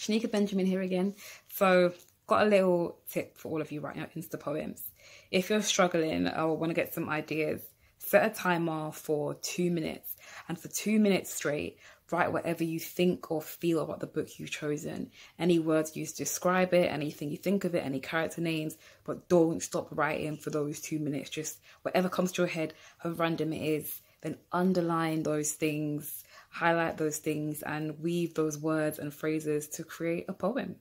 Shaniqua Benjamin here again. So, got a little tip for all of you writing out Insta poems. If you're struggling or want to get some ideas, set a timer for two minutes. And for two minutes straight, write whatever you think or feel about the book you've chosen. Any words used to describe it, anything you think of it, any character names, but don't stop writing for those two minutes. Just whatever comes to your head, how random it is, then underline those things highlight those things and weave those words and phrases to create a poem.